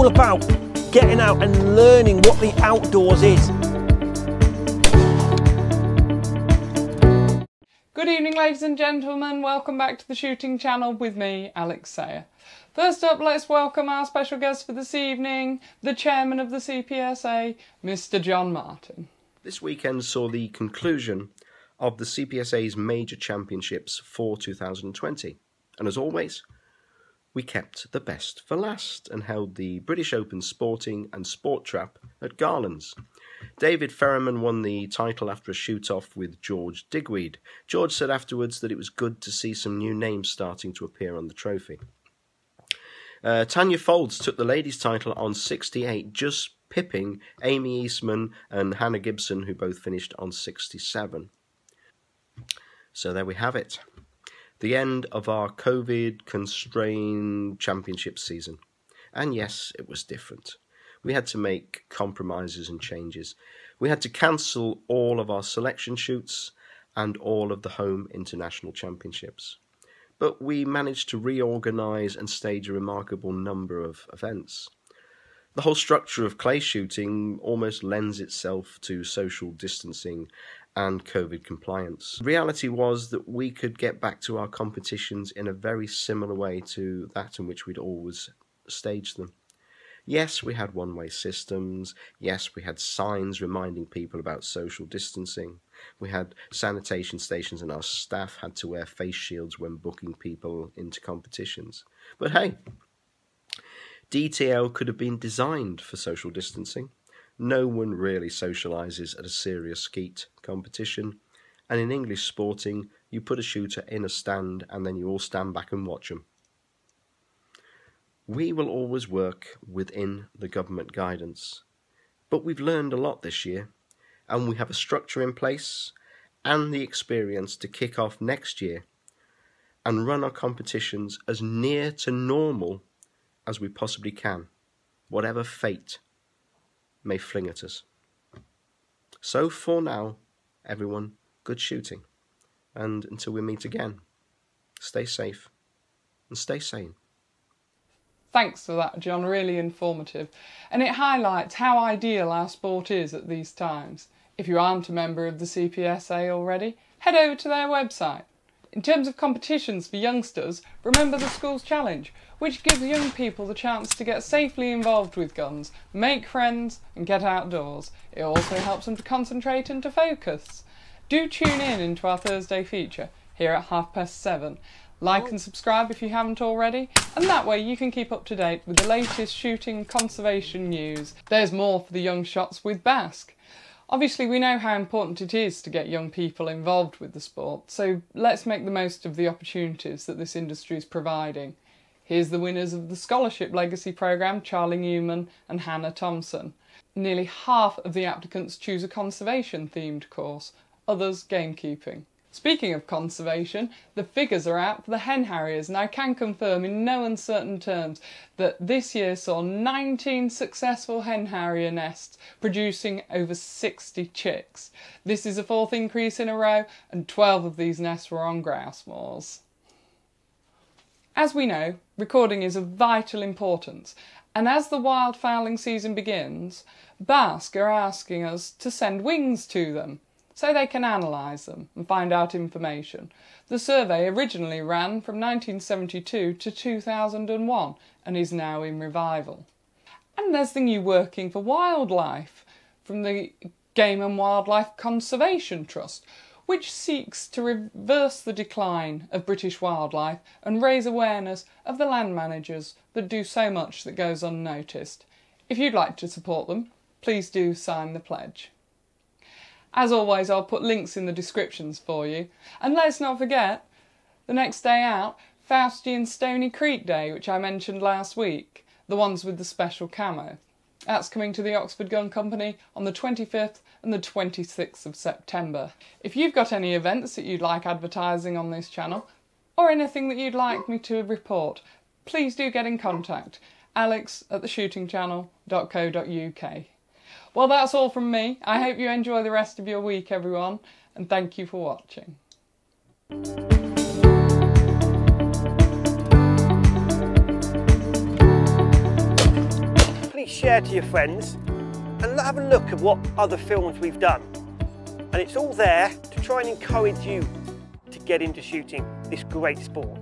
all about getting out and learning what the outdoors is. Good evening, ladies and gentlemen. Welcome back to the shooting channel with me, Alex Sayer. First up, let's welcome our special guest for this evening, the chairman of the CPSA, Mr. John Martin. This weekend saw the conclusion of the CPSA's major championships for 2020. And as always, we kept the best for last and held the British Open Sporting and Sportrap at Garlands. David Ferriman won the title after a shoot off with George Digweed. George said afterwards that it was good to see some new names starting to appear on the trophy. Uh, Tanya Folds took the ladies' title on 68, just pipping Amy Eastman and Hannah Gibson, who both finished on 67. So there we have it the end of our COVID constrained championship season. And yes, it was different. We had to make compromises and changes. We had to cancel all of our selection shoots and all of the home international championships. But we managed to reorganise and stage a remarkable number of events. The whole structure of clay shooting almost lends itself to social distancing and COVID compliance. reality was that we could get back to our competitions in a very similar way to that in which we'd always staged them. Yes, we had one way systems. Yes, we had signs reminding people about social distancing. We had sanitation stations, and our staff had to wear face shields when booking people into competitions. But hey, DTL could have been designed for social distancing. No one really socialises at a serious skeet competition, and in English sporting, you put a shooter in a stand and then you all stand back and watch them. We will always work within the government guidance, but we've learned a lot this year, and we have a structure in place and the experience to kick off next year and run our competitions as near to normal as we possibly can, whatever fate may fling at us. So for now, everyone, good shooting. And until we meet again, stay safe and stay sane. Thanks for that, John. Really informative. And it highlights how ideal our sport is at these times. If you aren't a member of the CPSA already, head over to their website in terms of competitions for youngsters, remember the Schools Challenge, which gives young people the chance to get safely involved with guns, make friends, and get outdoors. It also helps them to concentrate and to focus. Do tune in into our Thursday feature here at half past seven. Like and subscribe if you haven't already, and that way you can keep up to date with the latest shooting conservation news. There's more for the young shots with BASC. Obviously, we know how important it is to get young people involved with the sport, so let's make the most of the opportunities that this industry is providing. Here's the winners of the Scholarship Legacy Programme, Charlie Newman and Hannah Thompson. Nearly half of the applicants choose a conservation themed course, others gamekeeping. Speaking of conservation, the figures are out for the hen harriers, and I can confirm in no uncertain terms that this year saw 19 successful hen harrier nests, producing over 60 chicks. This is a fourth increase in a row, and 12 of these nests were on grouse moors. As we know, recording is of vital importance, and as the wildfowling season begins, BASC are asking us to send wings to them so they can analyse them and find out information. The survey originally ran from 1972 to 2001 and is now in revival. And there's the new Working for Wildlife from the Game and Wildlife Conservation Trust, which seeks to reverse the decline of British wildlife and raise awareness of the land managers that do so much that goes unnoticed. If you'd like to support them, please do sign the pledge. As always, I'll put links in the descriptions for you. And let's not forget, the next day out, Fausti and Stoney Creek Day, which I mentioned last week, the ones with the special camo. That's coming to the Oxford Gun Company on the 25th and the 26th of September. If you've got any events that you'd like advertising on this channel, or anything that you'd like me to report, please do get in contact. Alex at theshootingchannel.co.uk. Well, that's all from me. I hope you enjoy the rest of your week, everyone, and thank you for watching. Share to your friends and have a look at what other films we've done. And it's all there to try and encourage you to get into shooting this great sport.